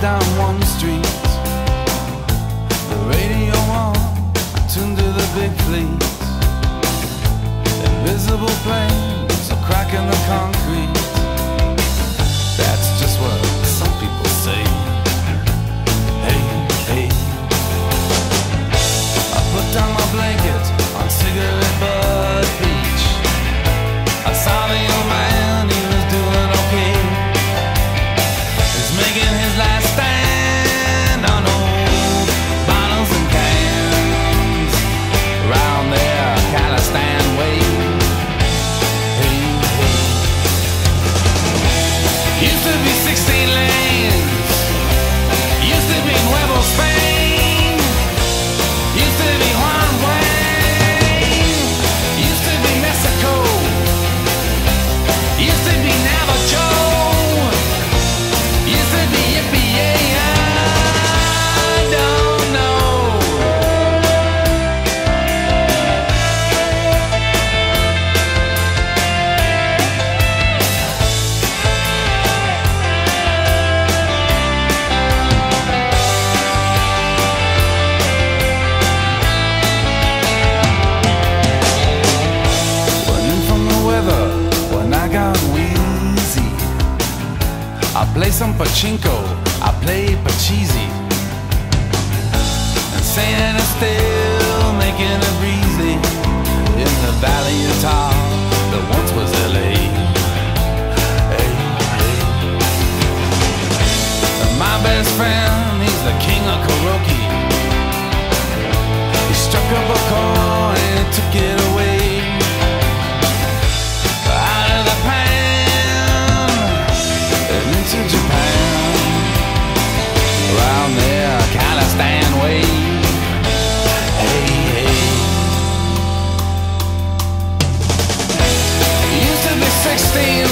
down one street. The radio on, tuned to the big fleet. Invisible planes are cracking the concrete. Play some pachinko, I play pachisi. And it's still making it breezy in the valley of Tar that once was LA. Hey, hey. And my best friend, he's the king of karaoke. 16